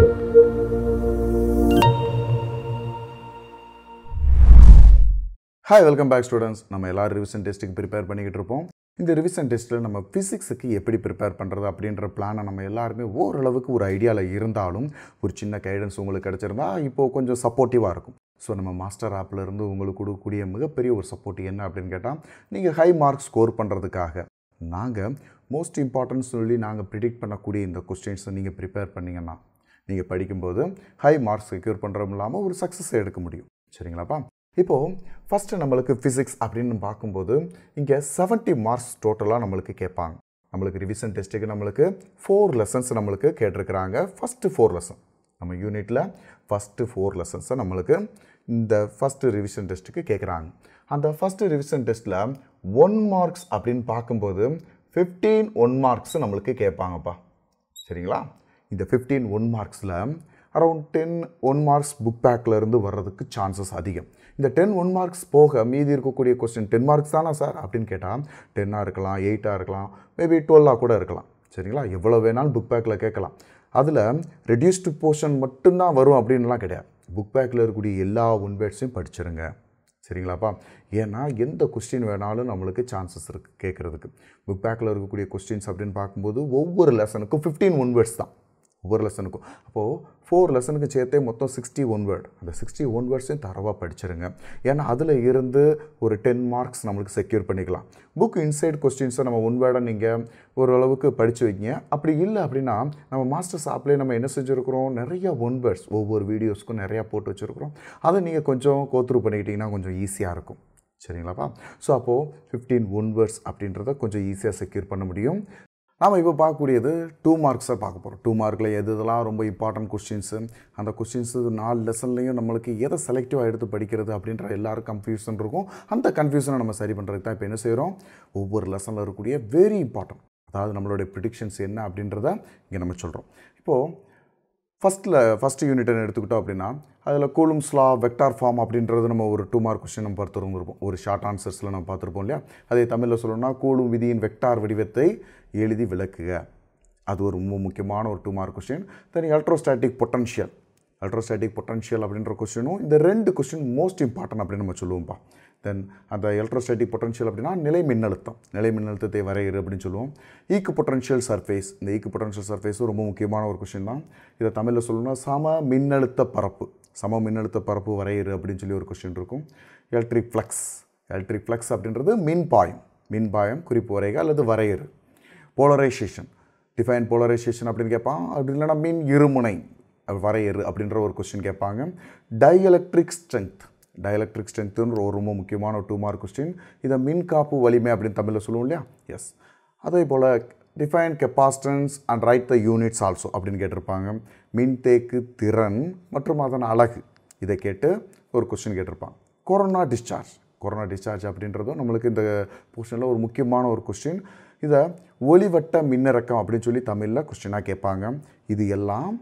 Hi welcome back students நம்ம எல்லாரும் revision டெஸ்ட்டுக்கு ப்ரிப்பேர் பண்ணிக்கிட்டு இருப்போம். இந்த ரிவிஷன் டெஸ்ட்டில் நம்ம ஃபிசிக்ஸுக்கு எப்படி ப்ரிப்பேர் பண்ணுறது அப்படின்ற பிளானை நம்ம எல்லாருமே ஓரளவுக்கு ஒரு ஐடியாவில் இருந்தாலும் ஒரு சின்ன கைடன்ஸ் உங்களுக்கு கிடச்சிருந்தா இப்போது கொஞ்சம் சப்போர்ட்டிவாக இருக்கும். ஸோ நம்ம மாஸ்டர் ஆப்பில் இருந்து உங்களுக்கு கொடுக்கக்கூடிய மிகப்பெரிய ஒரு சப்போர்ட் என்ன அப்படின்னு கேட்டால் நீங்கள் ஹை மார்க் ஸ்கோர் பண்ணுறதுக்காக நாங்கள் மோஸ்ட் இம்பார்ட்டன்ஸ் சொல்லி நாங்கள் ப்ரிடிக்ட் பண்ணக்கூடிய இந்த கொஸ்டின்ஸை நீங்கள் ப்ரிப்பேர் பண்ணிங்கன்னா நீங்கள் படிக்கும்போது ஹை மார்க்ஸ் செக்யூர் பண்ணுறோம் இல்லாமல் ஒரு சக்ஸஸை எடுக்க முடியும். சரிங்களாப்பா? இப்போது ஃபஸ்ட்டு நம்மளுக்கு ஃபிசிக்ஸ் அப்படின்னு பார்க்கும்போது இங்கே 70 மார்க்ஸ் டோட்டலாக நம்மளுக்கு கேட்பாங்க. நம்மளுக்கு ரிவிஷன் டெஸ்ட்டுக்கு நம்மளுக்கு ஃபோர் லெசன்ஸ் நம்மளுக்கு கேட்டிருக்கிறாங்க. ஃபஸ்ட்டு ஃபோர் லெசன் நம்ம யூனிட்டில் ஃபஸ்ட்டு ஃபோர் லெசன்ஸை நம்மளுக்கு இந்த ஃபஸ்ட்டு ரிவிஷன் டெஸ்ட்டுக்கு கேட்குறாங்க. அந்த ஃபஸ்ட்டு ரிவிஷன் டெஸ்ட்டில் ஒன் மார்க்ஸ் அப்படின்னு பார்க்கும்போது ஃபிஃப்டீன் ஒன் மார்க்ஸ் நம்மளுக்கு கேட்பாங்கப்பா. சரிங்களா? இந்த fifteen one மார்க்ஸில் around ten one marks book பேக்கில் இருந்து வர்றதுக்கு சான்சஸ் அதிகம். இந்த டென் ஒன் மார்க்ஸ் போக மீதி இருக்கக்கூடிய கொஸ்டின் டென் மார்க்ஸ் தானா சார் அப்படின்னு கேட்டால் டென்னாக இருக்கலாம் எயிட்டாக இருக்கலாம் மேபி டுவெல்லாக கூட இருக்கலாம். சரிங்களா? எவ்வளோ வேணாலும் புக் பேக்கில் கேட்கலாம். அதில் ரெடியூஸ்டு போர்ஷன் மட்டும்தான் வரும் அப்படின்லாம் கிடையாது. புக் பேக்கில் இருக்கக்கூடிய எல்லா ஒன் வேர்ட்ஸையும் படிச்சிருங்க. சரிங்களாப்பா? ஏன்னா எந்த கொஸ்டின் வேணாலும் நம்மளுக்கு சான்சஸ் இருக்குது கேட்குறதுக்கு. புக் பேக்கில் இருக்கக்கூடிய கொஸ்டின்ஸ் அப்படின்னு பார்க்கும்போது ஒவ்வொரு லெசனுக்கும் ஃபிஃப்டீன் ஒன் வேர்ட்ஸ் தான். ஒவ்வொரு லெசனுக்கும் அப்போது ஃபோர் லெசனுக்கு சேர்த்தே மொத்தம் சிக்ஸ்டி ஒன் வேர்டு அந்த சிக்ஸ்டி ஒன் வேர்ட்ஸையும் தரவாக படிச்சிருங்க. ஏன்னா அதில் இருந்து ஒரு டென் மார்க்ஸ் நம்மளுக்கு செக்யூர் பண்ணிக்கலாம். புக் இன்சைட் கொஸ்டின்ஸை நம்ம ஒன் வேர்டை நீங்கள் ஓரளவுக்கு படித்து வைங்க. அப்படி இல்லை அப்படின்னா நம்ம மாஸ்டர்ஸ் ஆப்லேயே நம்ம என்ன செஞ்சுருக்கிறோம்? நிறைய ஒன் வேர்ட்ஸ் ஒவ்வொரு வீடியோஸ்க்கும் நிறையா போட்டு வச்சுருக்கிறோம். அதை நீங்கள் கொஞ்சம் கோத்ரூ பண்ணிக்கிட்டிங்கன்னா கொஞ்சம் ஈஸியாக இருக்கும். சரிங்களாப்பா? ஸோ அப்போது ஃபிஃப்டீன் ஒன் வேர்ட்ஸ் அப்படின்றத கொஞ்சம் ஈஸியாக செக்யூர் பண்ண முடியும். நாம் இப்போ பார்க்கக்கூடியது டூ மார்க்ஸை பார்க்க போகிறோம் டூ மார்க்கில் எது இதெல்லாம் ரொம்ப இம்பார்ட்டன்ட் கொஸ்டின்ஸு அந்த கொஸ்டின்ஸு நாலு லெசன்லையும் நம்மளுக்கு எதை செலக்டிவாக எடுத்து படிக்கிறது அப்படின்ற எல்லாரும் கன்ஃபியூஷன் இருக்கும். அந்த கன்ஃபியூஷனை நம்ம சரி பண்ணுறதுக்கு தான் இப்போ என்ன செய்கிறோம் ஒவ்வொரு லெசனில் இருக்கக்கூடிய வெரி இம்பார்ட்டன்ட் அதாவது நம்மளுடைய ப்ரிடிக்ஷன்ஸ் என்ன அப்படின்றத இங்கே நம்ம சொல்கிறோம் இப்போது ஃபஸ்ட்டில் ஃபஸ்ட்டு யூனிட்னு எடுத்துக்கிட்டோம் அப்படின்னா அதில் கூலும்ஸ்லா வெக்டார் ஃபார்ம் அப்படின்றது நம்ம ஒரு டூ மார்க் கொஸ்டின் நம்ம பார்த்துருந்துருப்போம். ஒரு ஷார்ட் ஆன்சர்ஸில் நம்ம பார்த்துருப்போம் இல்லையா? அதே தமிழில் சொல்லணும்னா கூலும் விதியின் வெக்டார் வடிவத்தை எழுதி விளக்குக. அது ஒரு ரொம்ப முக்கியமான ஒரு two mark question then electrostatic potential electrostatic potential அப்படின்ற கொஸ்டினும் இந்த ரெண்டு கொஸ்டின் மோஸ்ட் இம்பார்ட்டன்ட் அப்படின்னு நம்ம சொல்லுவோம்ப்பா. தென் அந்த எலக்ட்ரோஸ்டேட்டிக் பொட்டன்ஷியல் அப்படின்னா நிலை மின்னழுத்தம். நிலை மின்னழுத்தத்தை வரையிறு அப்படின்னு சொல்லுவோம். ஈக்கு பொட்டன்ஷியல் சர்ஃபேஸ் இந்த ஈக்கு பொட்டன்ஷியல் சர்ஃபேஸும் ரொம்ப முக்கியமான ஒரு கொஷின் தான். இதை தமிழில் சொல்லணும்னா சம மின்னழுத்த பரப்பு. சம மின்னழுத்த பரப்பு வரையிறு அப்படின்னு சொல்லி ஒரு கொஷின் இருக்கும். எலக்ட்ரிக் ஃப்ளக்ஸ் எலக்ட்ரிக் ஃப்ளக்ஸ் அப்படின்றது மின் பாயம் மின் பாயம் குறிப்பு வரைக அல்லது வரையறு. போலரைசேஷன் டிஃபைன் போலரைசேஷன் அப்படின்னு கேட்பான். அப்படி இல்லைன்னா மின் இருமுனை. வரையறு அப்படின்ற ஒரு கொஸ்டின் கேட்பாங்க. டைஎலக்ட்ரிக் ஸ்ட்ரென்த் டயலக்ட்ரிக் ஸ்ட்ரென்த்துன்ற ஒரு ரொம்ப முக்கியமான டூ மார்க் கொஸ்டின் இதை மின் காப்பு வலிமை அப்படின்னு தமிழில் சொல்லுவோம் இல்லையா? எஸ் அதே போல் define capacitance and write the units also அப்படின்னு கேட்டிருப்பாங்க. மின்தேக்கு திறன் மற்றும் அதன் அழகு. இதை கேட்டு ஒரு கொஸ்டின் கேட்டிருப்பாங்க. கொரோனா டிஸ்சார்ஜ் கொரோனா டிஸ்சார்ஜ் அப்படின்றதும் நம்மளுக்கு இந்த போர்ஷனில் ஒரு முக்கியமான ஒரு கொஸ்டின் இதை ஒளிவட்ட மின்னிறக்கம் அப்படின்னு சொல்லி தமிழில் கொஸ்டினாக கேட்பாங்க. இது எல்லாம்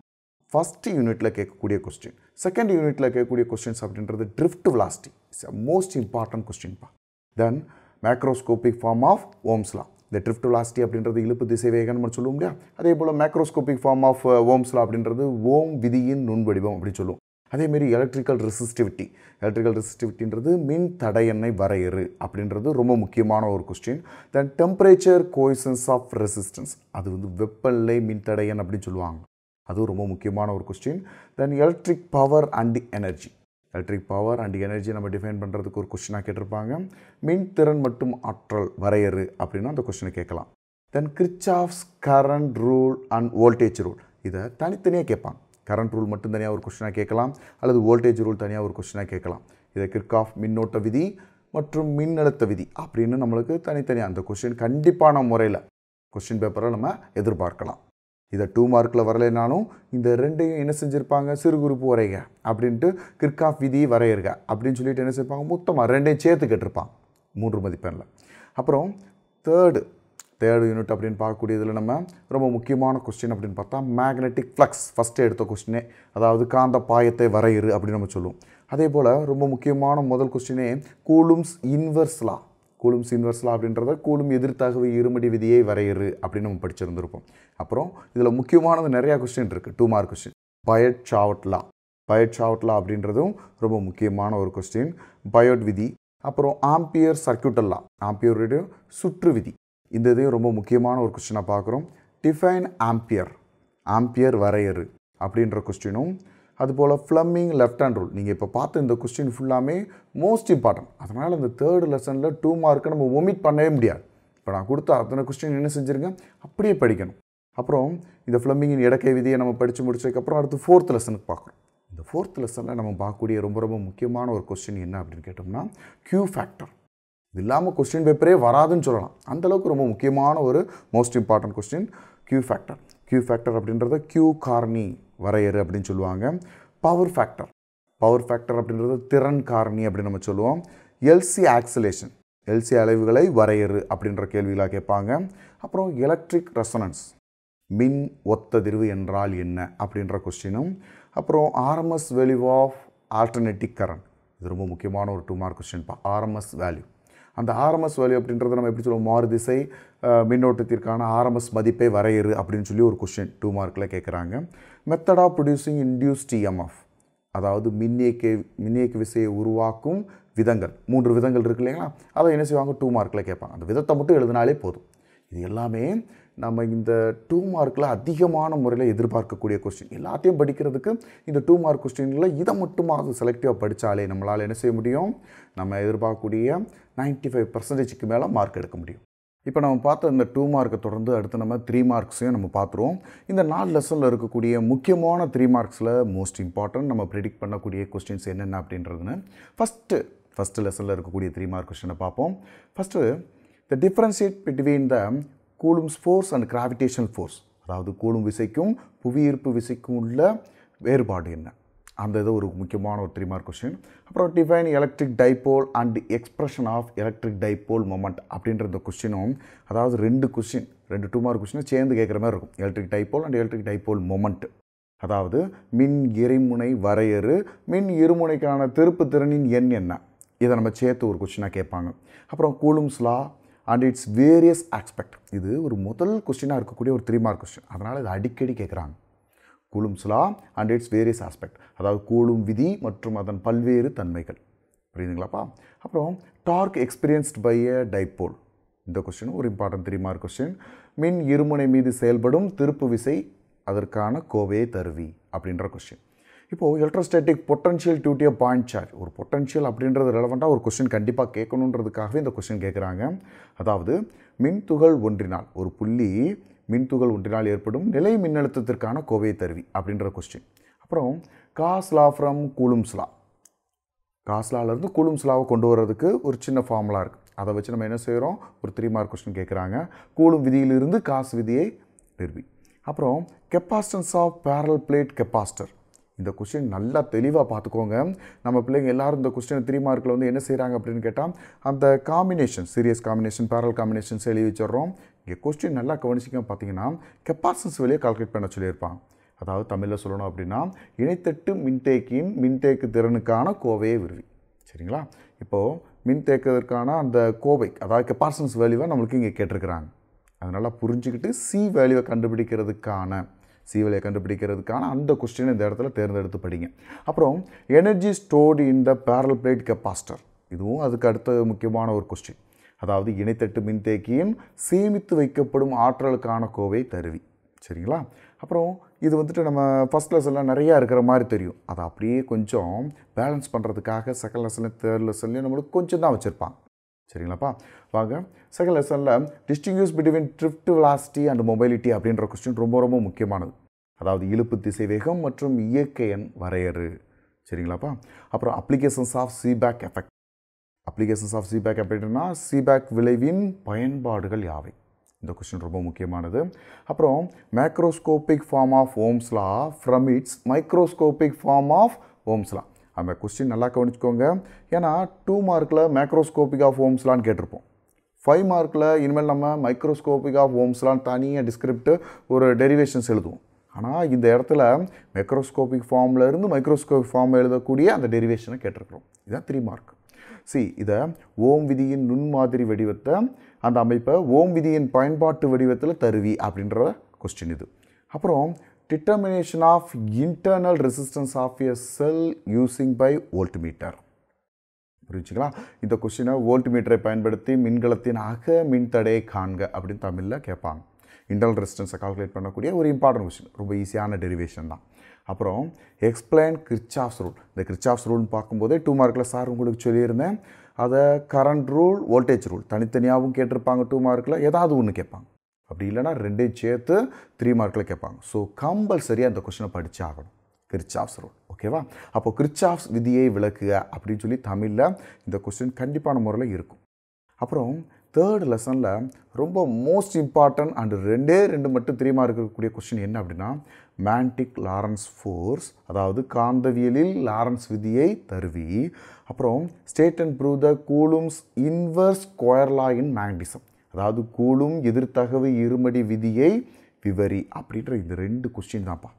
ஃபஸ்ட்டு யூனிட்டில் கேட்கக்கூடிய கொஸ்டின் செகண்ட் யூனிட்டில் கேட்கக்கூடிய கொஸ்டின்ஸ் அப்படின்றது drift velocity it's a most important கொஸ்டின்ப்பா then macroscopic form of Ohm's law இந்த ட்ரிஃப்ட் விளாஸ்டி அப்படின்றது இழுப்பு திசை வேகம் சொல்லுவோம் இல்லையா? அதே போல் macroscopic form of Ohm's law அப்படின்றது ஓம் விதியின் நுண்வடிவம் அப்படின்னு சொல்லுவோம். அதேமாரி எலக்ட்ரிக்கல் ரெசிஸ்டிவிட்டி எலக்ட்ரிக்கல் ரெசிஸ்டிவிட்டின்றது மின் தடையெண்ணை வரையறு அப்படின்றது ரொம்ப முக்கியமான ஒரு question then temperature coefficient of resistance அது வந்து வெப்பநிலை மின் தடையன் அப்படின்னு சொல்லுவாங்க. அதுவும் ரொம்ப முக்கியமான ஒரு question then electric power and energy electric power and energy நம்ம டிஃபைன் பண்ணுறதுக்கு ஒரு கொஸ்டினாக கேட்டிருப்பாங்க. மின் திறன் மற்றும் ஆற்றல் வரையறு அப்படின்னா அந்த கொஸ்டினை கேட்கலாம். Then Kirchhoff's current rule and voltage rule இதை தனித்தனியாக கேட்பாங்க. கரண்ட் ரூல் மட்டும் தனியாக ஒரு கொஸ்டினாக கேட்கலாம். அல்லது வோல்டேஜ் ரூல் தனியாக ஒரு கொஸ்டினாக கேட்கலாம். இதை கிர்காஃப் மின்னோட்ட விதி மற்றும் மின்னழுத்த விதி அப்படின்னு நம்மளுக்கு தனித்தனியாக அந்த கொஸ்டின் கண்டிப்பான முறையில் கொஸ்டின் பேப்பரை நம்ம எதிர்பார்க்கலாம். இதை டூ மார்க்கில் வரலைனாலும் இந்த ரெண்டையும் என்ன செஞ்சுருப்பாங்க? சிறு குறுப்பு வரைக அப்படின்ட்டு கிர்காஃப் விதி வரையறுக அப்படின்னு சொல்லிட்டு என்ன செய்வாங்க மொத்தமாக ரெண்டையும் சேர்த்து கேட்டிருப்பாங்க மூன்று மதிப்பெண்ணில் அப்புறம் தேர்டு தேர்டு யூனிட் அப்படின்னு பார்க்கக்கூடியதில் நம்ம ரொம்ப முக்கியமான கொஸ்டின் அப்படின்னு பார்த்தா மேக்னெட்டிக் ஃப்ளக்ஸ் ஃபஸ்ட்டு எடுத்த கொஸ்டினே அதாவது காந்த பாயத்தை வரையிறு அப்படின்னு நம்ம சொல்லுவோம். அதே போல் ரொம்ப முக்கியமான முதல் கொஸ்டினே கூலும்ஸ் இன்வர்ஸ்லாம் கூலும் சின்வர்ஸ்லா அப்படின்றத கூலும் எதிர்த்தகவு இருமடி விதியை வரையிறு அப்படின்னு நம்ம படிச்சிருந்திருப்போம். அப்புறம் இதில் முக்கியமானது நிறையா கொஸ்டின் இருக்குது two mark question Biot Savart law Biot Savart law அப்படின்றதும் ரொம்ப முக்கியமான ஒரு கொஸ்டின் பயோட் விதி. அப்புறம் ஆம்பியர் சர்க்கியூட்டல்லா ஆம்பியருடைய சுற்று விதி. இந்த இதையும் ரொம்ப முக்கியமான ஒரு கொஸ்டினாக பார்க்குறோம். டிஃபைன் ஆம்பியர் ஆம்பியர் வரையறு அப்படின்ற கொஸ்டினும் அதுபோல் ஃப்ளம்மிங் லெஃப்ட் ஹேண்ட் ரூல் நீங்கள் இப்போ பார்த்த இந்த கொஸ்டின் ஃபுல்லாமே மோஸ்ட் இம்பார்ட்டன்ட் அதனால் இந்த தேர்ட் லெசனில் டூ மார்க்கை நம்ம ஒமிட் பண்ணவே முடியாது. இப்போ நான் கொடுத்த அத்தனை கொஸ்டின் என்ன செஞ்சுருங்க? அப்படியே படிக்கணும். அப்புறம் இந்த ஃப்ளம்மிங்கின் இடக்கை விதியை நம்ம படித்து முடிச்சதுக்கப்புறம் அடுத்து ஃபோர்த் லெசனுக்கு பார்க்குறோம் இந்த ஃபோர்த் லெசனில் நம்ம பார்க்கக்கூடிய ரொம்ப ரொம்ப முக்கியமான ஒரு கொஸ்டின் என்ன அப்படின்னு கேட்டோம்னா க்யூ ஃபேக்டர் இது இல்லாமல் கொஸ்டின் பேப்பரே வராதுன்னு சொல்லலாம். அந்தளவுக்கு ரொம்ப முக்கியமான ஒரு most important question Q factor Q factor அப்படின்றத க்யூ காரணி வரையறு அப்படின்னு சொல்லுவாங்க. பவர் ஃபேக்டர் பவர் ஃபேக்டர் அப்படின்றது திறன் காரணி அப்படின்னு நம்ம சொல்லுவோம். எல்சி ஆக்சலேஷன் எல்சி அலைவுகளை வரையறு அப்படின்ற கேள்விகளாக கேட்பாங்க. அப்புறம் எலக்ட்ரிக் ரெசனன்ஸ் மின் ஒத்ததிர்வு என்றால் என்ன அப்படின்ற கொஸ்டினும் அப்புறம் RMS value of alternative current இது ரொம்ப முக்கியமான ஒரு டூ மார்க் கொஸ்டின்ப்பா ஆர்எம்எஸ் வேல்யூ அந்த ஆர்எம்எஸ் வேல்யூ அப்படின்றத நம்ம எப்படி சொல்லுவோம்? மாறுதிசை மின்னோட்டத்திற்கான ஆர்எம்எஸ் மதிப்பை வரையறு அப்படின்னு சொல்லி ஒரு கொஷின் டூ மார்க்கில் கேட்குறாங்க method of producing induced EMF அதாவது மின்னியக்க மின்னியக்க விசையை உருவாக்கும் விதங்கள். மூன்று விதங்கள் இருக்கு இல்லைங்களா? அதை என்ன செய்வாங்க? டூ மார்க்கில் கேட்பாங்க. அந்த விதத்தை மட்டும் எழுதினாலே போதும். இது எல்லாமே நம்ம இந்த டூ மார்க்கில் அதிகமான முறையில் எதிர்பார்க்கக்கூடிய கொஸ்டின் எல்லாத்தையும் படிக்கிறதுக்கு இந்த டூ மார்க் கொஸ்டினில் இதை மட்டுமாவது செலக்டிவாக படித்தாலே நம்மளால் என்ன செய்ய முடியும்? நம்ம எதிர்பார்க்கக்கூடிய 95% ஃபைவ் பர்சன்டேஜுக்கு மேலே மார்க் எடுக்க முடியும். இப்போ நம்ம பார்த்த இந்த டூ மார்க்கை தொடர்ந்து அடுத்து நம்ம த்ரீ மார்க்ஸையும் நம்ம பார்த்துருவோம். இந்த நாலு லெசனில் இருக்கக்கூடிய முக்கியமான த்ரீ மார்க்ஸில் மோஸ்ட் இம்பார்ட்டன்ட் நம்ம ப்ரிடிக்ட் பண்ணக்கூடிய கொஸ்டின்ஸ் என்னென்ன அப்படின்றதுன்னு ஃபஸ்ட்டு ஃபஸ்ட்டு லெசனில் இருக்கக்கூடிய த்ரீ மார்க் கொஸ்டினை பார்ப்போம். First the differentiate between the Coulomb's force and gravitational force. அதாவது கூலும் விசைக்கும் புவியீர்ப்பு விசைக்கும் உள்ள வேறுபாடு என்ன? அந்த இது ஒரு முக்கியமான ஒரு த்ரீ மார்க் கொஸ்டின் அப்புறம் define electric dipole and expression of electric dipole moment அப்படின்ற இந்த கொஸ்டினும் அதாவது ரெண்டு கொஸ்டின் ரெண்டு டூ மார்க் கொஸ்டினும் சேர்ந்து கேட்குற மாதிரி இருக்கும். Electric dipole and electric dipole moment அதாவது மின் இறைமுனை வரையறு மின் இருமுனைக்கான திருப்பு திறனின் எண் என்ன? இதை நம்ம சேர்த்து ஒரு கொஸ்டினாக கேட்பாங்க. அப்புறம் Coulomb's law and its various aspect இது ஒரு முதல் கொஸ்டினாக இருக்கக்கூடிய ஒரு த்ரீ மார்க் கொஸ்டின் அதனால் இது அடிக்கடி கேட்குறாங்க Coulomb's law and its various aspect அதாவது கூலும் விதி மற்றும் அதன் பல்வேறு தன்மைகள். புரியுதுங்களாப்பா? அப்புறம் torque experienced by a dipole இந்த கொஸ்டின் ஒரு இம்பார்ட்டன்ட் த்ரீ மார்க் கொஸ்டின் மின் இருமுனை மீது செயல்படும் திருப்பு விசை அதற்கான கோவையை தருவி அப்படின்ற கொஸ்டின் இப்போது electrostatic potential due to point charge ஒரு பொட்டன்ஷியல் அப்படின்றது ரெலவெண்ட்டாக ஒரு கொஸ்டின் கண்டிப்பாக கேட்கணுன்றதுக்காகவே இந்த கொஸ்டின் கேட்குறாங்க. அதாவது மின்துகள் ஒன்றினால் ஒரு புள்ளி மின்துகள் ஒன்றினால் ஏற்படும் நிலை மின்னழுத்தத்திற்கான கோவையை தருவி அப்படின்ற கொஸ்டின் அப்புறம் காஸ்லா ஃப்ரம் கூலும்ஸ்லா காஸ்லாலேருந்து கூலும்ஸ்லாவை கொண்டு வர்றதுக்கு ஒரு சின்ன ஃபார்முலா இருக்குது அதை வச்சு நம்ம என்ன செய்கிறோம் ஒரு த்ரீ மார்க் கொஸ்டின் கேட்குறாங்க. கூலும் விதியிலிருந்து காஸ் விதியை நிறுவி அப்புறம் capacitance of parallel plate capacitor இந்த கொஸ்டின் நல்லா தெளிவாக பார்த்துக்கோங்க. நம்ம பிள்ளைங்க எல்லோரும் இந்த கொஸ்டின் த்ரீ மார்க்கில் வந்து என்ன செய்கிறாங்க அப்படின்னு கேட்டால் அந்த combination series combination parallel combinations எழுதி வச்சிடுறோம். இங்கே கொஸ்டின் நல்லா கவனிச்சிக்க பார்த்தீங்கன்னா கெப்பாசிட்டன்ஸ் வெளியே கால்குலேட் பண்ண சொல்லியிருப்பாங்க அதாவது தமிழில் சொல்லணும் அப்படின்னா இணைத்தட்டு மின்தேக்கியின் மின்தேக்கு திறனுக்கான கோவையை விருவி. சரிங்களா? இப்போது மின்தேக்கதற்கான அந்த கோவை அதாவது கெப்பாசிட்டன்ஸ் வேல்யூவை நம்மளுக்கு இங்கே கேட்டிருக்கிறாங்க. அதனால் புரிஞ்சுக்கிட்டு சி வேல்யூவை கண்டுபிடிக்கிறதுக்கான சி கண்டுபிடிக்கிறதுக்கான அந்த கொஸ்டினை இந்த இடத்துல தேர்ந்தெடுத்து படிங்க. அப்புறம் energy stored in the parallel plate capacitor இதுவும் அதுக்கு அடுத்த முக்கியமான ஒரு கொஸ்டின் அதாவது இணைத்தட்டு மின்தேக்கியின் சேமித்து வைக்கப்படும் ஆற்றலுக்கான கோவை தருவி. சரிங்களா? அப்புறம் இது வந்துட்டு நம்ம ஃபஸ்ட் லெசனில் நிறையா இருக்கிற மாதிரி தெரியும். அதை அப்படியே கொஞ்சம் பேலன்ஸ் பண்ணுறதுக்காக செகண்ட் லெசன்லேயும் தேர்ட் லெசன்லேயும் நம்மளுக்கு கொஞ்சம் தான் வச்சுருப்பாங்க. சரிங்களாப்பா? வாங்க செகண்ட் லெசனில் distinguish between drift velocity and mobility அப்படின்ற கொஸ்டின் ரொம்ப ரொம்ப முக்கியமானது. அதாவது இழுப்பு திசை வேகம் மற்றும் இயற்கை எண் வரையறு. சரிங்களாப்பா? அப்புறம் applications of Seebeck effect applications of Seebeck அப்படின்னா சீபேக் விளைவின் பயன்பாடுகள் யாவை? இந்த கொஸ்டின் ரொம்ப முக்கியமானது. அப்புறம் macroscopic form of Ohm's law from its microscopic form of Ohm's law அந்த கொஸ்டின் நல்லா கவனிச்சுக்கோங்க. ஏன்னா டூ மார்க்கில் மேக்ரோஸ்கோபிக் ஆஃப் ஓம்ஸ்லான்னு கேட்டிருப்போம். ஃபைவ் மார்க்கில் இனிமேல் நம்ம மைக்ரோஸ்கோபிக் ஆஃப் ஓம்ஸ்லாம் தனியாக டிஸ்கிரிப்ட் ஒரு டெரிவேஷன்ஸ் எழுதுவோம். ஆனால் இந்த இடத்துல மைக்ரோஸ்கோபிக் ஃபார்மில் இருந்து மைக்ரோஸ்கோபிக் ஃபார்ம் எழுதக்கூடிய அந்த டெரிவேஷனை கேட்டிருக்கிறோம். இதுதான் த்ரீ மார்க் சி இதை ஓம் விதியின் நுண்மாதிரி வடிவத்தை அந்த அமைப்பை ஓம் விதியின் பயன்பாட்டு வடிவத்தில் தருவி அப்படின்ற கொஸ்டின் இது. அப்புறம் determination of internal resistance of a cell using by voltmeter புரிஞ்சுங்களா இந்த கொஸ்டினை வோல்ட்மீட்டரை பயன்படுத்தி மின்கலத்தின் அக மின்தடையை காண்க அப்படின்னு தமிழில் கேட்பாங்க. இன்டர்னல் ரெசிஸ்டன்ஸை கால்குலேட் பண்ணக்கூடிய ஒரு இம்பார்ட்டன்ட் கொஸ்டின் ரொம்ப ஈஸியான டெரிவேஷன் தான். அப்புறம் எக்ஸ்பிளைன் கிரிச்சாஃப்ஸ் ரூல் இந்த கிரிச்சாஃப்ஸ் ரூல்னு பார்க்கும்போதே டூ மார்க்கில் சார் உங்களுக்கு சொல்லியிருந்தேன். அதை கரண்ட் ரூல் வோல்டேஜ் ரூல் தனித்தனியாகவும் கேட்டிருப்பாங்க டூ மார்க்கில் ஏதாவது ஒன்று கேட்பாங்க. அப்படி இல்லைன்னா ரெண்டையும் சேர்த்து த்ரீ மார்க்கில் கேட்பாங்க. ஸோ கம்பல்சரியாக அந்த கொஸ்டினை படிச்சு ஆகணும் கிரிச்சாஃப்ஸ் ரூல் ஓகேவா? அப்போ கிரிச்சாஃப்ஸ் விதியை விளக்குக அப்படின்னு சொல்லி தமிழில் இந்த கொஸ்டின் கண்டிப்பான முறையில் இருக்கும். அப்புறம் தேர்ட் லெசனில் ரொம்ப மோஸ்ட் இம்பார்ட்டன்ட் அண்ட் ரெண்டே ரெண்டு மட்டும் தெரியுமா இருக்கக்கூடிய கொஸ்டின் என்ன அப்படின்னா மேண்டிக் லாரன்ஸ் ஃபோர்ஸ் அதாவது காந்தவியலில் லாரன்ஸ் விதியை தருவி அப்புறம் state and prove the Coulomb's inverse square law in magnetism அதாவது கூலும் எதிர்த்தகவு இருமடி விதியை விவரி அப்படின்ற இந்த ரெண்டு கொஸ்டின் தான்ப்பா.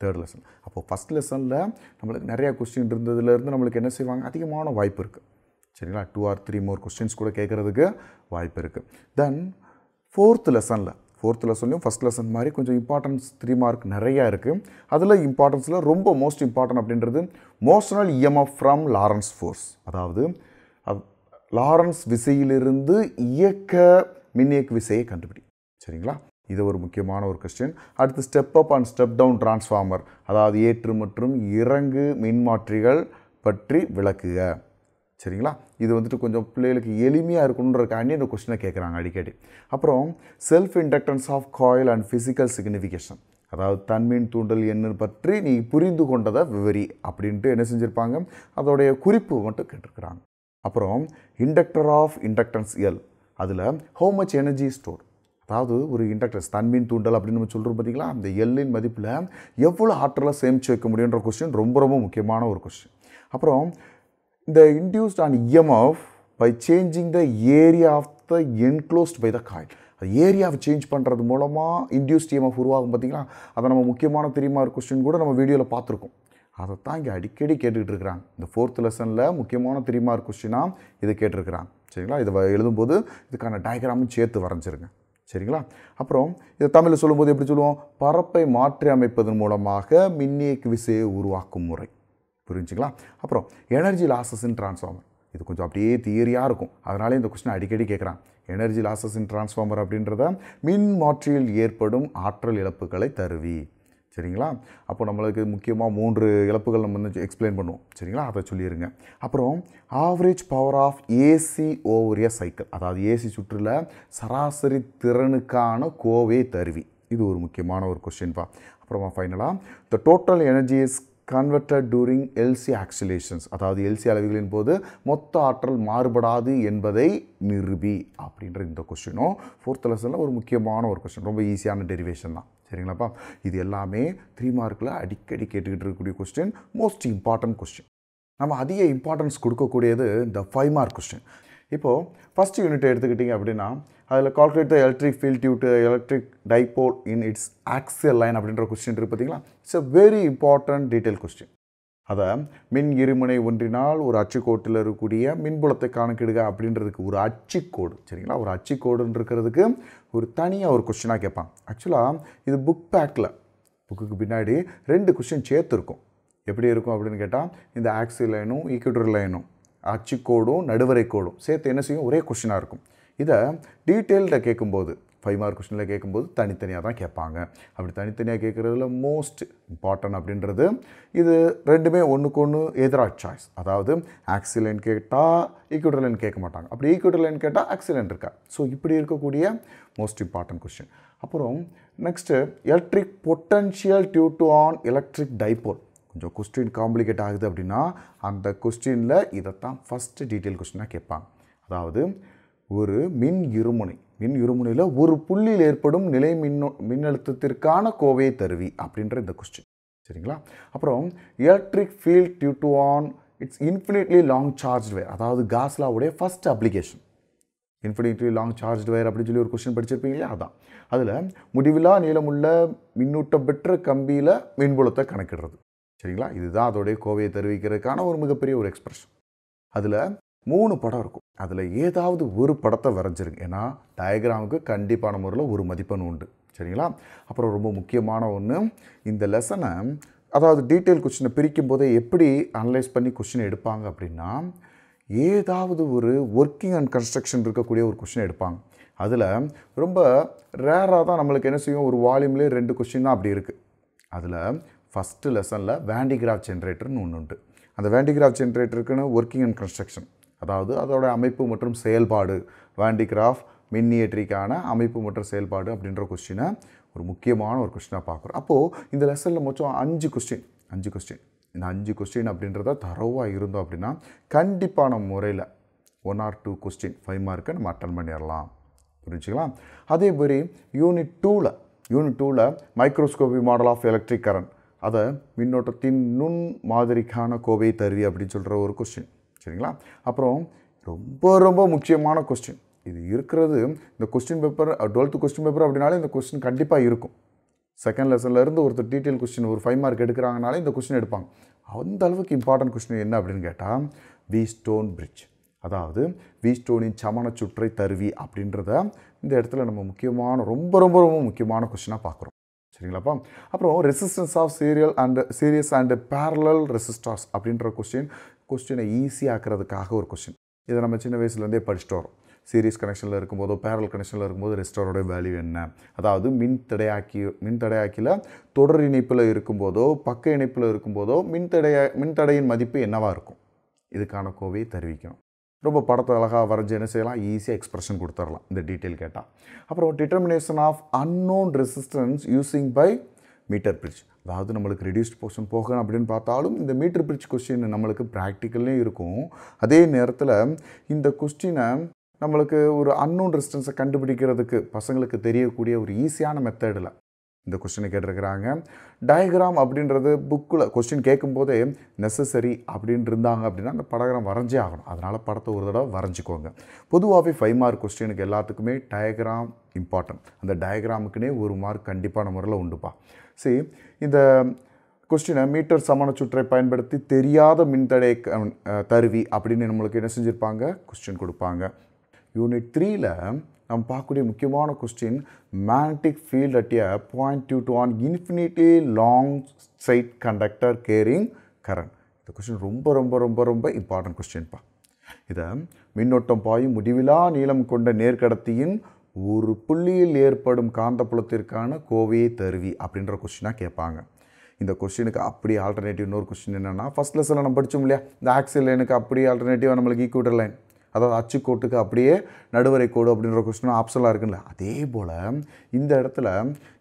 தேர்ட் லெசன் அப்போ ஃபஸ்ட் லெசனில் நம்மளுக்கு நிறையா கொஸ்டின் இருந்ததுலேருந்து நம்மளுக்கு என்ன செய்வாங்க? அதிகமான வாய்ப்பு இருக்குது சரிங்களா? Two or three more questions கூட கேட்குறதுக்கு வாய்ப்பு இருக்குது தென் ஃபோர்த் லெசனில் ஃபோர்த் லெசன்லையும் ஃபஸ்ட் லெசன் மாதிரி கொஞ்சம் இம்பார்ட்டன்ஸ் த்ரீ மார்க் நிறையா இருக்குது அதில் இம்பார்ட்டன்ஸில் ரொம்ப மோஸ்ட் இம்பார்ட்டன்ட் அப்படின்றது motional EMF from Lorentz force அதாவது லாரன்ஸ் விசையிலிருந்து இயக்க மின்னியக்கு விசையை கண்டுபிடி. சரிங்களா? இது ஒரு முக்கியமான ஒரு கொஸ்டின் அடுத்து step up and step down transformer அதாவது ஏற்று மற்றும் இறங்கு மின்மாற்றிகள் பற்றி விளக்குக. சரிங்களா? இது வந்துட்டு கொஞ்சம் பிள்ளைகளுக்கு எளிமையாக இருக்கணுன்றக்காண்டி இந்த கொஸ்டினை கேட்குறாங்க அடிக்கடி. அப்புறம் self inductance of coil and physical significance அதாவது தன்மீன் தூண்டல் என்ன பற்றி நீ புரிந்து கொண்டதை விவரி அப்படின்ட்டு என்ன செஞ்சுருப்பாங்க? அதோடைய குறிப்பு மட்டும் கேட்டிருக்கிறாங்க. அப்புறம் இண்டக்டர் ஆஃப் இண்டக்டன்ஸ் எல் அதில் ஹோ மச் எனர்ஜி ஸ்டோர் அதாவது ஒரு இண்டக்டர்ஸ் தன்மீன் தூண்டல் அப்படின்னு நம்ம சொல்கிறோம் பார்த்தீங்களா அந்த எல்லின் மதிப்பில் எவ்வளோ ஆற்றலாக சேமித்து வைக்க முடியுன்ற கொஸ்டின் ரொம்ப ரொம்ப முக்கியமான ஒரு கொஸ்டின் அப்புறம் இந்த induced an EMF by changing the area of the enclosed by the coil அது ஏரியாவை சேஞ்ச் பண்ணுறது மூலமாக இன்டியூஸ்ட் இஎம்எஃப் உருவாகும் பார்த்தீங்களா அதை நம்ம முக்கியமான தெரியுமா? ஒரு கொஸ்டின் கூட நம்ம வீடியோவில் பார்த்துருக்கோம். அதை தான் இங்கே அடிக்கடி கேட்டுக்கிட்டு இருக்கிறாங்க. இந்த ஃபோர்த் லெசனில் முக்கியமான தெரியுமா? ஒரு கொஸ்டினாக இதை கேட்டிருக்கிறாங்க. சரிங்களா? இதை வ- எழுதும்போது இதுக்கான டயக்ராமும் சேர்த்து வரைஞ்சிருங்க. சரிங்களா? அப்புறம் இதை தமிழில் சொல்லும்போது எப்படி சொல்லுவோம்? பரப்பை மாற்றி அமைப்பதன் மூலமாக மின்னியக்கு விசையை உருவாக்கும் முறை. புரிஞ்சுங்களா? அப்புறம் எனர்ஜி லாசஸ் இன் டிரான்ஸ்ஃபார்மர் இது கொஞ்சம் அப்படியே தியரியாக இருக்கும். அதனால இந்த கொஸ்டின் அடிக்கடி கேட்குறான். எனர்ஜி லாசஸ் இன் டிரான்ஸ்ஃபார்மர் அப்படின்றத மின் மாற்றியில் ஏற்படும் ஆற்றல் இழப்புகளை தருவி. சரிங்களா? அப்போ நம்மளுக்கு முக்கியமாக மூன்று இழப்புகள் நம்ம வந்து எக்ஸ்பிளைன் பண்ணுவோம். சரிங்களா? அதை சொல்லிடுங்க அப்புறம் average power of AC over a cycle அதாவது ஏசி சுற்றில் சராசரி திறனுக்கான கோவை தருவி. இது ஒரு முக்கியமான ஒரு கொஸ்டின்ப்பா அப்புறமா ஃபைனலாக the total energy is converted during LC oscillations அதாவது எல்சி அளவுகளின் போது மொத்த ஆற்றல் மாறுபடாது என்பதை நிரூபி அப்படின்ற இந்த கொஸ்டினும் ஃபோர்த் லெசனில் ஒரு முக்கியமான ஒரு கொஸ்டின் ரொம்ப ஈஸியான டெரிவேஷன் தான். சரிங்களாப்பா? இது எல்லாமே த்ரீ மார்க்கில் அடிக்கடி கேட்டுக்கிட்டு இருக்கக்கூடிய கொஸ்டின் மோஸ்ட் இம்பார்ட்டன்ட் கொஸ்டின் நம்ம அதிக இம்பார்ட்டன்ஸ் கொடுக்கக்கூடியது இந்த ஃபைவ் மார்க் கொஸ்டின் இப்போது ஃபஸ்ட் யூனிட் எடுத்துக்கிட்டிங்க அப்படின்னா அதில் calculate the electric field due to electric dipole in its axial line அப்படின்ற கொஸ்டின் இருக்குது பார்த்தீங்களா it's a very important detail question அதை மின் இருமுனை ஒன்றினால் ஒரு அச்சுக்கோட்டில் இருக்கக்கூடிய மின்புலத்தை கணக்கிடுக அப்படின்றதுக்கு ஒரு அச்சுக்கோடு சரிங்களா? ஒரு அச்சுக்கோடுன்னு இருக்கிறதுக்கு ஒரு தனியாக ஒரு கொஷினாக கேட்பான். ஆக்சுவலாக இது புக் பேக்கில் புக்குக்கு பின்னாடி ரெண்டு கொஷின் சேர்த்துருக்கும். எப்படி இருக்கும் அப்படின்னு கேட்டால் இந்த ஆக்சி லைனும் ஈக்குவட்டர் லைனும் அச்சுக்கோடும் நடுவரை கோடும் சேர்த்து என்ன செய்யும்? ஒரே கொஷினாக இருக்கும். இதை டீட்டெயில்டாக கேட்கும்போது ஃபைவ் மார்க் கொஸ்டினில் கேட்கும்போது தனித்தனியாக தான் கேட்பாங்க. அப்படி தனித்தனியாக கேட்குறதுல மோஸ்ட் இம்பார்ட்டன்ட் அப்படின்றது இது ரெண்டுமே ஒன்றுக்கு ஒன்று எதிராக சாய்ஸ் அதாவது ஆக்சிலன் கேட்டால் ஈக்குவட்டர் லைன் கேட்க மாட்டாங்க. அப்படி ஈக்குவட்டர் லைன் கேட்டால் ஆக்சிலன் இருக்கா? ஸோ இப்படி இருக்கக்கூடிய மோஸ்ட் இம்பார்ட்டன்ட் கொஸ்டின் அப்புறம் next electric potential due to an electric dipole கொஞ்சம் கொஸ்டின் காம்ப்ளிகேட் ஆகுது அப்படின்னா அந்த கொஸ்டினில் இதைத்தான் ஃபஸ்ட்டு டீட்டெயில் கொஸ்டினாக கேட்பாங்க. அதாவது ஒரு மின் இருமுனை மின் இருமுனையில் ஒரு புள்ளியில் ஏற்படும் நிலை மின்னோ மின்னழுத்தத்திற்கான கோவையை தருவி அப்படின்ற இந்த கொஸ்டின் சரிங்களா? அப்புறம் electric field due to an its infinitely long charge wire அதாவது காஸ்லாவுடைய first application infinitely long charge wire அப்படின்னு சொல்லி ஒரு கொஸ்டின் படிச்சிருப்பீங்க அதான். அதில் முடிவிலா நீளமுள்ள மின்னூட்டம் பெற்ற கம்பியில் மின்புலத்தை கணக்கிடுறது. சரிங்களா? இதுதான் அதோடைய கோவையை தெரிவிக்கிறதுக்கான ஒரு மிகப்பெரிய ஒரு எக்ஸ்பிரஷன் அதில் மூணு படம் இருக்கும். அதில் ஏதாவது ஒரு படத்தை வரைஞ்சிருங்க. ஏன்னா டயக்ராமுக்கு கண்டிப்பான முறையில் ஒரு மதிப்பெண் உண்டு. சரிங்களா? அப்புறம் ரொம்ப முக்கியமான ஒன்று இந்த லெசனை அதாவது டீட்டெயில் கொஷினை பிரிக்கும் போதே எப்படி அனலைஸ் பண்ணி கொஷினை எடுப்பாங்க அப்படின்னா ஏதாவது ஒரு ஒர்க்கிங் அண்ட் கன்ஸ்ட்ரக்ஷன் இருக்கக்கூடிய ஒரு கொஸ்டின் எடுப்பாங்க. அதில் ரொம்ப ரேராக தான் நம்மளுக்கு என்ன செய்யும்? ஒரு வால்யூம்லேயே ரெண்டு கொஷின் தான் அப்படி இருக்குது அதில் ஃபஸ்ட்டு லெசனில் வேண்டிகிராஃப் ஜென்ரேட்டர்னு ஒன்று உண்டு. அந்த வேண்டிகிராஃப் ஜென்ரேட்டருக்குன்னு ஒர்க்கிங் அண்ட் கன்ஸ்ட்ரக்ஷன் அதாவது அதோட அமைப்பு மற்றும் செயல்பாடு. வேண்டிகிராஃப் மின்னியற்றிக்கான அமைப்பு மற்றும் செயல்பாடு அப்படின்ற கொஸ்டினை ஒரு முக்கியமான ஒரு கொஸ்டினாக பார்க்குறோம். அப்போது இந்த லெசனில் மொத்தம் அஞ்சு கொஸ்டின் அஞ்சு கொஸ்டின் இந்த அஞ்சு கொஸ்டின் அப்படின்றத தரவாக இருந்தோம் அப்படின்னா கண்டிப்பான முறையில் one or two question five மார்க்கை நம்ம அட்டன் பண்ணிடலாம். புரிஞ்சுக்கலாம் அதே மாதிரி யூனிட் டூவில் யூனிட் டூவில் microscopy model of electric current அதை மின்னோட்டத்தின் நுண் மாதிரிக்கான கோவை தருவி அப்படின்னு சொல்கிற ஒரு கொஸ்டின் சரிங்களா? அப்புறம் ரொம்ப ரொம்ப முக்கியமான கொஸ்டின் இது இருக்கிறது இந்த question paper twelfth question paper அப்படின்னாலே இந்த கொஸ்டின் கண்டிப்பாக இருக்கும். செகண்ட் லெசனில் இருந்து ஒருத்தர் டீட்டெயில் கொஸ்டின் ஒரு ஃபைவ் மார்க் எடுக்கிறாங்கனாலே இந்த கொஸ்டின் எடுப்பாங்க. அந்த அளவுக்கு இம்பார்ட்டன்ட் கொஸ்டின் என்ன அப்படின்னு கேட்டால் வி ஸ்டோன் பிரிட்ஜ் அதாவது வி ஸ்டோனின் சமண சுற்றை தருவி அப்படின்றத இந்த இடத்துல நம்ம முக்கியமான ரொம்ப ரொம்ப ரொம்ப முக்கியமான கொஸ்டினாக பார்க்குறோம். சரிங்களாப்பா? அப்புறம் resistance of serial and series and parallel resistors அப்படின்ற கொஸ்டின் கொஸ்டினை ஈஸியாக்குறதுக்காக ஒரு கொஸ்டின் இதை நம்ம சின்ன வயசுலேருந்தே படிச்சுட்டு வரோம் சீரியஸ் கனெக்ஷனில் இருக்கும்போதோ பேரல் கனெக்ஷனில் இருக்கும்போது ரெஸ்டாரோட வேல்யூ என்ன? அதாவது மின் தடையாக்கி மின் தடையாக்கியில் தொடர் இணைப்பில் இருக்கும்போதோ பக்க இணைப்பில் இருக்கும்போதோ மின் தடையை மின் தடையின் மதிப்பு என்னவாக இருக்கும்? இதுக்கான கோவையை தெரிவிக்கணும். ரொம்ப படத்தை அழகாக வரைஞ்சி என்ன செய்யலாம்? ஈஸியாக எக்ஸ்பிரஷன் கொடுத்துடலாம். இந்த டீட்டெயில் கேட்டால் அப்புறம் determination of unknown resistance using by meter bridge அதாவது நம்மளுக்கு ரெடியூஸ்ட் போர்ஷன் போகணும் அப்படின்னு பார்த்தாலும் இந்த மீட்டர் பிரிட்ஜ் கொஸ்டின் நம்மளுக்கு ப்ராக்டிக்கல்லையும் இருக்கும். அதே நேரத்தில் இந்த கொஸ்டினை நம்மளுக்கு ஒரு அன்னோன் டிஸ்டன்ஸை கண்டுபிடிக்கிறதுக்கு பசங்களுக்கு தெரியக்கூடிய ஒரு ஈஸியான மெத்தடில் இந்த கொஸ்டினை கேட்டிருக்கிறாங்க. டயக்ராம் அப்படின்றது புக்கில் கொஸ்டின் கேட்கும்போதே நெசசரி அப்படின்னு இருந்தாங்க அப்படின்னா அந்த படகிராம் வரைஞ்சே ஆகணும். அதனால் படத்தை ஒரு தடவை வரைஞ்சிக்கோங்க. பொதுவாகவே ஃபைவ் மார்க் கொஸ்டினுக்கு எல்லாத்துக்குமே டயக்ராம் இம்பார்ட்டன்ட் அந்த டயக்ராமுக்குனே ஒரு மார்க் கண்டிப்பான முறையில் உண்டுப்பா. சரி இந்த கொஸ்டினை மீட்டர் சமண சுற்றை பயன்படுத்தி தெரியாத மின்தடை தருவி அப்படின்னு நம்மளுக்கு என்ன செஞ்சுருப்பாங்க? கொஸ்டின் கொடுப்பாங்க. யூனிட் த்ரீயில் நம்ம பார்க்கக்கூடிய முக்கியமான question magnetic field at a point due to an infinity long side conductor carrying current இந்த கொஸ்டின் ரொம்ப ரொம்ப ரொம்ப ரொம்ப இம்பார்ட்டன்ட் கொஸ்டின்ப்பா இதை மின்னோட்டம் பாயும் முடிவிலா நீளம் கொண்ட நேர்கடத்தியின் ஒரு புள்ளியில் ஏற்படும் காந்தப்புலத்திற்கான கோவையை தருவி அப்படின்ற கொஸ்டினாக கேட்பாங்க. இந்த கொஸ்டினுக்கு அப்படி ஆல்டர்னேட்டிவ் இன்னொரு கொஸ்டின் என்னென்னா ஃபஸ்ட் லெசனில் நம்ம படித்தோம் இல்லையா? இந்த ஆக்சில் லைனுக்கு அப்படி ஆல்டர்னேட்டிவாக நம்மளுக்கு ஈக்குவட்டர் லைன் அதாவது அச்சுக்கோட்டுக்கு அப்படியே நடுவரை கோடு அப்படின்ற கொஸ்டின் ஆப்ஷனாக இருக்குல்ல. அதே போல் இந்த இடத்துல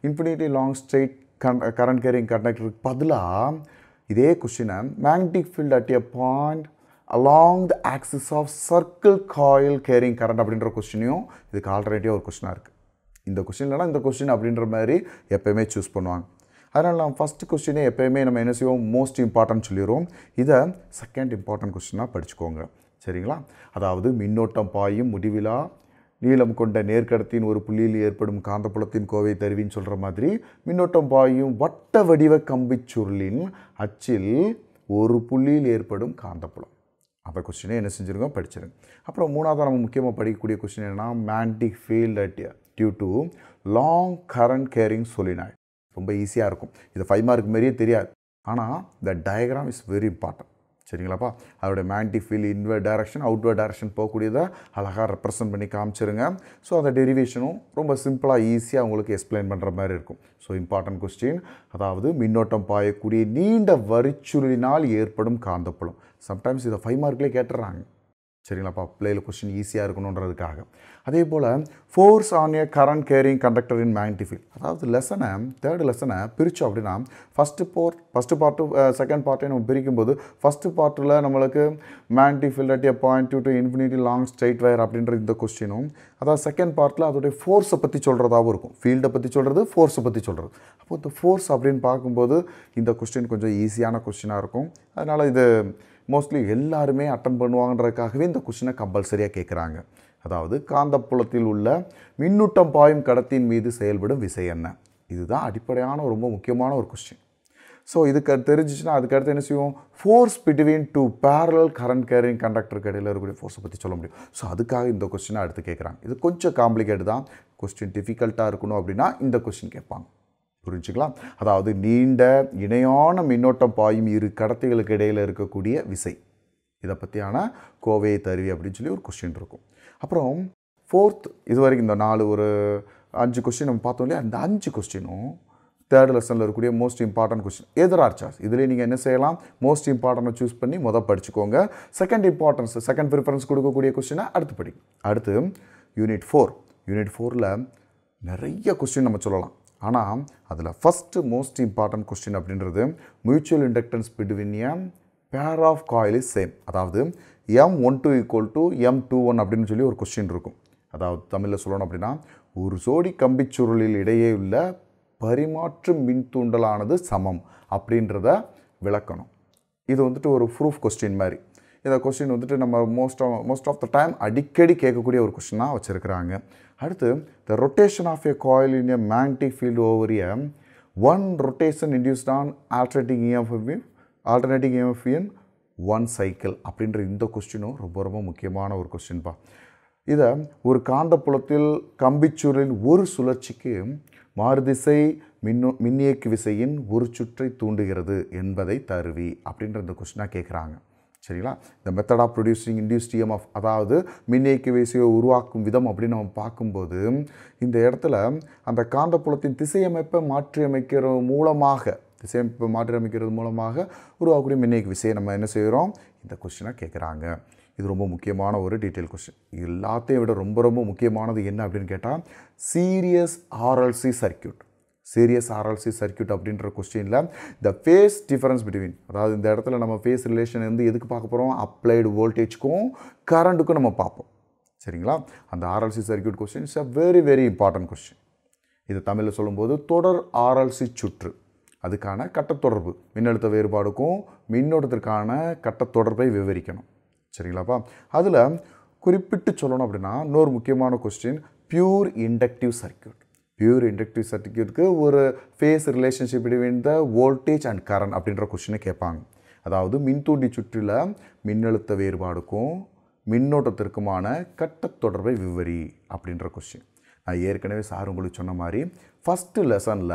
இன்ஃபினிட்டி லாங் ஸ்ட்ரெயிட் கன் கரண்ட் கேரிங் கண்டக்டருக்கு பதிலாக இதே கொஸ்டினை magnetic field at a point along the axis of circle coil carrying current அப்படின்ற கொஸ்டினையும் இதுக்கு ஆல்டர்னேட்டிவாக ஒரு கொஸ்டினாக இருக்குது இந்த கொஸ்டின்லலாம் இந்த கொஸ்டின் அப்படின்ற மாதிரி எப்போயுமே சூஸ் பண்ணுவாங்க. அதனால் நம்ம ஃபஸ்ட்டு கொஸ்டினே எப்போயுமே நம்ம என்ன செய்வோம்? மோஸ்ட் இம்பார்ட்டன்ட் சொல்லிடுவோம் இதை செகண்ட் இம்பார்ட்டன்ட் கொஸ்டினாக படிச்சுக்கோங்க. சரிங்களா? அதாவது மின்னோட்டம் பாயும் முடிவிலா நீளம் கொண்ட நேர்கடத்தின் ஒரு புள்ளியில் ஏற்படும் காந்தப்புலத்தின் கோவை தருவின்னு சொல்கிற மாதிரி மின்னோட்டம் பாயும் வட்ட வடிவ கம்பிச் சுருளின் அச்சில் ஒரு புள்ளியில் ஏற்படும் காந்தப்புலம். அந்த கொஸ்டினை என்ன செஞ்சுருக்கோம்? படிச்சிருங்க. அப்புறம் மூணாவது நம்ம முக்கியமாக படிக்கக்கூடிய கொஸ்டின் என்னன்னா magnetic field at due to long current carrying solenoid ரொம்ப ஈஸியாக இருக்கும். இது ஃபைவ் மார்க் மாரியே தெரியாது. ஆனால் the diagram is very important சரிங்களாப்பா அதோட மேண்டிஃபில் field inward direction outward direction போகக்கூடியதை அழகாக ரெப்ரசன்ட் பண்ணி காமிச்சிருங்க. ஸோ அந்த டெரிவேஷனும் ரொம்ப சிம்பிளாக ஈஸியாக உங்களுக்கு எக்ஸ்பிளைன் பண்ணுற மாதிரி இருக்கும். ஸோ இம்பார்ட்டன்ட் கொஸ்டின் அதாவது மின்னோட்டம் பாயக்கூடிய நீண்ட வரிச்சுருளினால் ஏற்படும் காந்தப்புலம். சம்டைம்ஸ் இதை ஃபைவ் மார்க்லேயே கேட்டுறாங்க. சரிங்களாப்பா பிள்ளைகள் கொஸ்டின் ஈஸியாக இருக்கணுன்றதுக்காக. அதே போல் force on a current carrying conductor in magnetic field அதாவது லெசனை தேர்ட் லெசனை பிரித்தோம் அப்படின்னா first part first part second பார்ட்டே நம்ம பிரிக்கும்போது ஃபஸ்ட்டு பார்ட்டில் நம்மளுக்கு magnetic field at a point due to infinity long straight wire அப்படின்ற இந்த கொஸ்டினும் அதாவது செகண்ட் பார்ட்டில் அதோடைய ஃபோர்ஸை பற்றி சொல்கிறதாகவும் இருக்கும். ஃபீல்டை பற்றி சொல்கிறது ஃபோர்ஸை பற்றி சொல்கிறது அப்போ இந்த ஃபோர்ஸ் அப்படின்னு பார்க்கும்போது இந்த கொஸ்டின் கொஞ்சம் ஈஸியான கொஸ்டினாக இருக்கும். அதனால் இது மோஸ்ட்லி எல்லாருமே அட்டன் பண்ணுவாங்கன்றதுக்காகவே இந்த கொஷினை கம்பல்சரியாக கேட்குறாங்க அதாவது காந்தப்புலத்தில் உள்ள மின்னூட்டம் பாயும் கடத்தின் மீது செயல்படும் விசை என்ன? இதுதான் அடிப்படையான ரொம்ப முக்கியமான ஒரு கொஸ்டின் ஸோ இதுக்கு தெரிஞ்சிச்சுன்னா அதுக்கடுத்து என்ன செய்வோம்? Force between two parallel current carrying கண்டக்டருக்கு இடையில் இருக்கக்கூடிய ஃபோர்ஸை பற்றி சொல்ல முடியும். ஸோ அதுக்காக இந்த கொஸ்டினை அடுத்து கேட்குறாங்க இது கொஞ்சம் காம்ப்ளிகேட் தான். கொஸ்டின் டிஃபிகல்ட்டாக இருக்கணும் அப்படின்னா இந்த கொஸ்டின் கேட்பாங்க. புரிஞ்சுக்கலாம். அதாவது நீண்ட இணையான மின்னோட்டம் பாயும் இரு கடத்திகளுக்கு இடையில் இருக்கக்கூடிய விசை. இதை பற்றியான கோவை தருவி அப்படின்னு சொல்லி ஒரு கொஸ்டின் இருக்கும். அப்புறம் ஃபோர்த் இது வரைக்கும் இந்த நாலு ஒரு அஞ்சு கொஸ்டின் நம்ம பார்த்தோம் இல்லையா? அந்த அஞ்சு கொஸ்டினும் தேர்ட் லெசனில் இருக்கக்கூடிய மோஸ்ட் இம்பார்ட்டன்ட் கொஸ்டின் எதிரார் சார்ஜ் இதில் நீங்கள் என்ன செய்யலாம்? மோஸ்ட் இம்பார்ட்டன்ட்டை சூஸ் பண்ணி மொதல் படிச்சுக்கோங்க. செகண்ட் இம்பார்ட்டன்ஸ் செகண்ட் ப்ரிஃபரன்ஸ் கொடுக்கக்கூடிய கொஸ்டினை அடுத்து படிக்கும் அடுத்து யூனிட் ஃபோர் யூனிட் ஃபோரில் நிறைய கொஸ்டின் நம்ம சொல்லலாம். ஆனால் அதில் ஃபஸ்ட்டு மோஸ்ட் இம்பார்ட்டன்ட் கொஸ்டின் அப்படின்றது mutual inductance between M pair of coil is same அதாவது M one two equal to M two one அப்படின்னு சொல்லி ஒரு கொஸ்டின் இருக்கும். அதாவது தமிழில் சொல்லணும் அப்படின்னா ஒரு ஜோடி கம்பிச்சுருளில் இடையே உள்ள பரிமாற்று மின்தூண்டலானது சமம் அப்படின்றத விளக்கணும். இது வந்துட்டு ஒரு ப்ரூஃப் கொஸ்டின் மாதிரி. இந்த கொஸ்டின் வந்துட்டு நம்ம most of most of the time அடிக்கடி கேட்கக்கூடிய ஒரு கொஸ்டினாக வச்சுருக்கிறாங்க. அடுத்து the rotation of a coil in a magnetic field over a one rotation induced an alternating EMF alternating EMF in one cycle அப்படின்ற இந்த கொஸ்டினும் ரொம்ப ரொம்ப முக்கியமான ஒரு கொஸ்டின்ப்பா இதை ஒரு காந்தப்புலத்தில் கம்பிச்சுருளின் ஒரு சுழற்சிக்கு மாறுதிசை மின்னு மின்னியக்கு விசையின் ஒரு சுற்றை தூண்டுகிறது என்பதை தருவி அப்படின்ற இந்த கொஸ்டினாக கேட்குறாங்க சரிங்களா? இந்த method of producing induce of அதாவது மின்னியக்கு விசையை உருவாக்கும் விதம் அப்படின்னு நம்ம பார்க்கும்போது இந்த இடத்துல அந்த காந்தப்புலத்தின் திசையமைப்பை மாற்றியமைக்கிற மூலமாக திசையமைப்பை மாற்றியமைக்கிறது மூலமாக உருவாக்கக்கூடிய மின்னியக்கு விசையை நம்ம என்ன செய்கிறோம்? இந்த கொஸ்டினாக கேட்குறாங்க. இது ரொம்ப முக்கியமான ஒரு டீட்டெயில் கொஸ்டின் எல்லாத்தையும் விட ரொம்ப ரொம்ப முக்கியமானது என்ன அப்படின்னு கேட்டால் series RLC circuit series RLC circuit அப்படின்ற கொஸ்டினில் த ஃபேஸ் டிஃபரன்ஸ் பிட்வீன் அதாவது இந்த இடத்துல நம்ம ஃபேஸ் ரிலேஷன் வந்து எதுக்கு பார்க்க போகிறோம் அப்ளைடு வோல்டேஜ்க்கும் கரண்ட்டுக்கும் நம்ம பார்ப்போம். சரிங்களா? அந்த RLC circuit question is a very very important question இது தமிழில் சொல்லும்போது தொடர் ஆர்எல்சி சுற்று. அதுக்கான கட்டத்தொடர்பு. மின்னழுத்த வேறுபாடுக்கும் மின்னோட்டத்திற்கான கட்டத்தொடர்பை விவரிக்கணும். சரிங்களாப்பா? அதில் குறிப்பிட்டு சொல்லணும் அப்படின்னா இன்னொரு முக்கியமான question pure inductive circuit pure inductive சர்க்கியூட்க்கு ஒரு phase relationship between the voltage and current அப்படின்ற கொஷினை கேட்பாங்க. அதாவது மின்தூண்டி சுற்றில் மின்னழுத்த வேறுபாடுக்கும் மின்னோட்டத்திற்குமான கட்ட தொடர்பை விவரி அப்படின்ற கொஸ்டின் நான் ஏற்கனவே சார் உங்களுக்கு சொன்ன மாதிரி ஃபஸ்ட்டு லெசனில்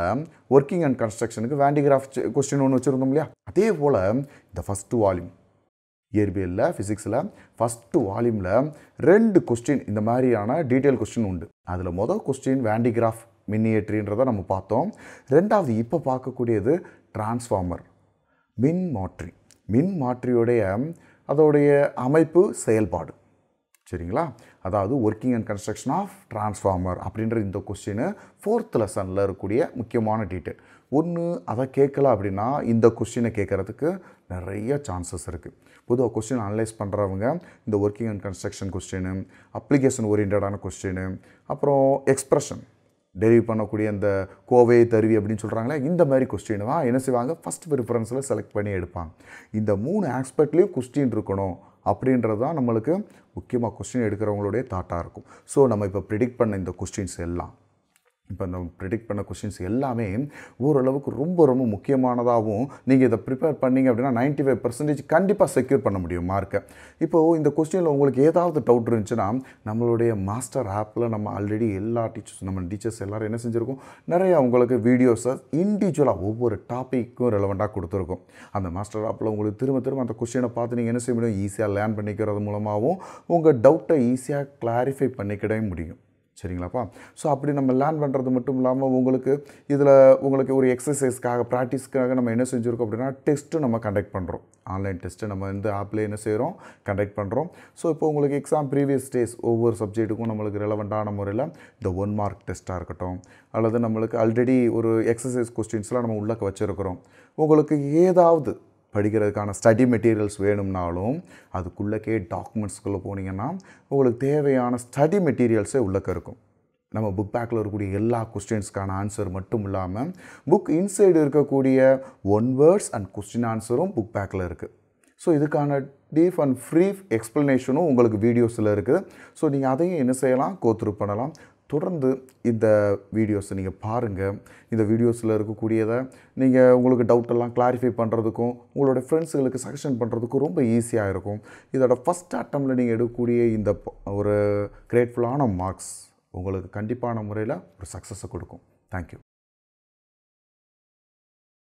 ஒர்க்கிங் அண்ட் கன்ஸ்ட்ரக்ஷனுக்கு வேண்டிகிராஃப் கொஸ்டின் ஒன்று வச்சுருந்தோம் இல்லையா? அதே போல் இந்த ஃபஸ்ட்டு வால்யூம் இயற்பியலில் ஃபிசிக்ஸில் ஃபஸ்ட்டு வால்யூமில் ரெண்டு கொஸ்டின் இந்த மாதிரியான டீட்டெயில் கொஸ்டின் உண்டு. அதில் மொதல் கொஸ்டின் வேண்டிகிராஃப் மின்னியற்றின்றதை நம்ம பார்த்தோம். ரெண்டாவது இப்போ பார்க்கக்கூடியது டிரான்ஸ்ஃபார்மர் மின் மாற்றி மின் மாற்றியுடைய அதோடைய அமைப்பு செயல்பாடு. சரிங்களா? அதாவது working and construction of transformer அப்படின்ற இந்த கொஸ்டின் ஃபோர்த் லெசனில் இருக்கக்கூடிய முக்கியமான டீட்டெயில் ஒன்று அதை கேட்கல அப்படின்னா இந்த கொஸ்டினை கேட்குறதுக்கு நிறைய சான்சஸ் இருக்குது பொதுவாக கொஸ்டின் அனலைஸ் பண்ணுறவங்க இந்த working and construction question application ஓரியன்டான question அப்புறம் எக்ஸ்ப்ரெஷன் டெரிவ் பண்ணக்கூடிய இந்த கோவை தருவி அப்படின்னு சொல்கிறாங்களே இந்த மாதிரி கொஸ்டின் தான் என்ன செய்வாங்க? ஃபஸ்ட் ப்ரிஃபரன்ஸில் செலக்ட் பண்ணி எடுப்பாங்க. இந்த மூணு ஆஸ்பெக்ட்லேயும் கொஸ்டின் இருக்கணும் அப்படின்றது தான் நம்மளுக்கு முக்கியமாக கொஸ்டின் எடுக்கிறவங்களுடைய தாட்டாக இருக்கும். ஸோ நம்ம இப்போ ப்ரிடிக்ட் பண்ண இந்த கொஸ்டின்ஸ் எல்லாம் இப்போ இந்த ப்ரிடிக்ட் பண்ண கொஷின்ஸ் எல்லாமே ஓரளவுக்கு ரொம்ப ரொம்ப முக்கியமானதாகவும் நீங்கள் இதை ப்ரிப்பேர் பண்ணீங்க அப்படின்னா நைன்ட்டி ஃபைவ் பர்சன்டேஜ் கண்டிப்பாக செக்யூர் பண்ண முடியும் மார்க்கை இப்போது இந்த கொஸ்டினில் உங்களுக்கு ஏதாவது டவுட் இருந்துச்சுன்னா நம்மளுடைய மாஸ்டர் ஆப்பில் நம்ம ஆல்ரெடி எல்லா டீச்சர்ஸ் நம்ம டீச்சர்ஸ் எல்லோரும் என்ன செஞ்சுருக்கோம்? நிறைய உங்களுக்கு வீடியோஸை இண்டிவிஜுவலாக ஒவ்வொரு டாப்பிக்கும் ரெலவெண்ட்டாக கொடுத்துருக்கோம். அந்த மாஸ்டர் ஆப்பில் உங்களுக்கு திரும்ப திரும்ப அந்த கொஸ்டினை பார்த்து நீங்கள் என்ன செய்ய முடியும்? ஈஸியாக லேர்ன் பண்ணிக்கிறது மூலமாகவும் உங்கள் டவுட்டை ஈஸியாக கிளாரிஃபை பண்ணிக்கிடவே முடியும். சரிங்களாப்பா? ஸோ அப்படி நம்ம லேர்ன் பண்ணுறது மட்டும் இல்லாமல் உங்களுக்கு இதில் உங்களுக்கு ஒரு எக்ஸசைஸ்க்காக ப்ராக்டிஸ்க்காக நம்ம என்ன செஞ்சுருக்கோம் அப்படின்னா டெஸ்ட்டு நம்ம கண்டக்ட் பண்ணுறோம் ஆன்லைன் டெஸ்ட்டு நம்ம இந்த ஆப்பில் என்ன செய்கிறோம் கண்டக்ட் பண்ணுறோம் ஸோ இப்போ உங்களுக்கு எக்ஸாம் ப்ரீவியஸ் டேஸ் ஒவ்வொரு சப்ஜெக்ட்டுக்கும் நம்மளுக்கு ரெலவெண்ட்டான முறையில் இந்த ஒன் மார்க் டெஸ்ட்டாக இருக்கட்டும் அல்லது நம்மளுக்கு ஆல்ரெடி ஒரு எக்ஸசைஸ் கொஸ்டின்ஸ்லாம் நம்ம உள்ளக்க வச்சுருக்கிறோம். உங்களுக்கு ஏதாவது படிக்கிறதுக்கான ஸ்டடி மெட்டீரியல்ஸ் வேணும்னாலும் அதுக்குள்ளக்கே டாக்குமெண்ட்ஸ்குள்ளே போனீங்கன்னா உங்களுக்கு தேவையான ஸ்டடி மெட்டீரியல்ஸே உள்ளக்க இருக்கும். நம்ம புக் பேக்கில் இருக்கக்கூடிய எல்லா கொஸ்டின்ஸ்க்கான ஆன்சர் மட்டும் இல்லாமல் புக் இன்சைடு இருக்கக்கூடிய ஒன் வேர்ட்ஸ் அண்ட் கொஸ்டின் ஆன்சரும் புக் பேக்கில் இருக்குது ஸோ இதுக்கான டீப் அண்ட் ஃப்ரீ எக்ஸ்ப்ளனேஷனும் உங்களுக்கு வீடியோஸில் இருக்குது ஸோ நீங்கள் அதையும் என்ன செய்யலாம்? கோத்ரூ பண்ணலாம். தொடர்ந்து இந்த வீடியோஸை நீங்கள் பாருங்கள் இந்த வீடியோஸில் இருக்கக்கூடியதை நீங்கள் உங்களுக்கு டவுட்டெல்லாம் கிளாரிஃபை பண்ணுறதுக்கும் உங்களோட ஃப்ரெண்ட்ஸுகளுக்கு சஜஷன் பண்ணுறதுக்கும் ரொம்ப ஈஸியாக இருக்கும். இதோட ஃபஸ்ட் அட்டம்ப்டில் நீங்கள் எடுக்கக்கூடிய இந்த ஒரு கிரேட்ஃபுல்லான மார்க்ஸ் உங்களுக்கு கண்டிப்பான முறையில் ஒரு சக்ஸஸை கொடுக்கும். தேங்க்யூ